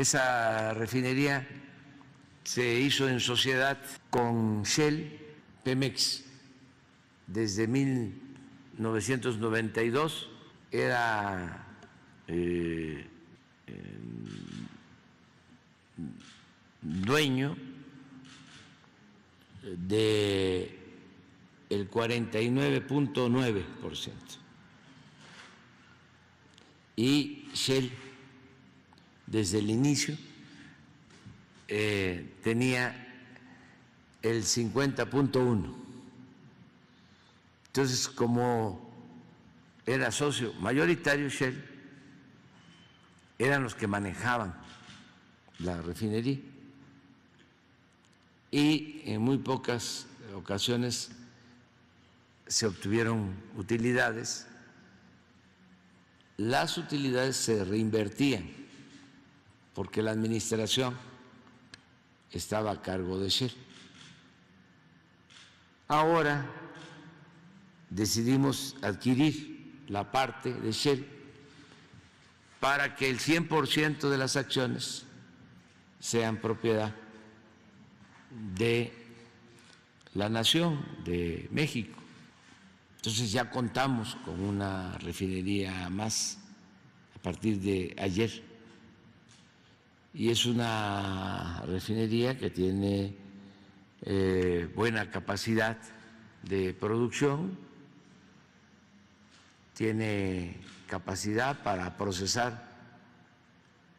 Esa refinería se hizo en sociedad con Shell, Pemex, desde 1992. Era eh, dueño de el 49.9% y Shell desde el inicio eh, tenía el 50.1. Entonces, como era socio mayoritario Shell, eran los que manejaban la refinería y en muy pocas ocasiones se obtuvieron utilidades. Las utilidades se reinvertían porque la administración estaba a cargo de Shell. Ahora decidimos adquirir la parte de Shell para que el 100% de las acciones sean propiedad de la nación, de México. Entonces ya contamos con una refinería más a partir de ayer y es una refinería que tiene eh, buena capacidad de producción, tiene capacidad para procesar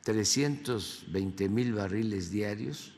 320 mil barriles diarios.